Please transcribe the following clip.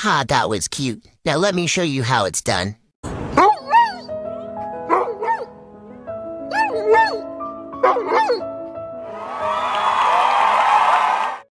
Haha, that was cute. Now let me show you how it's done.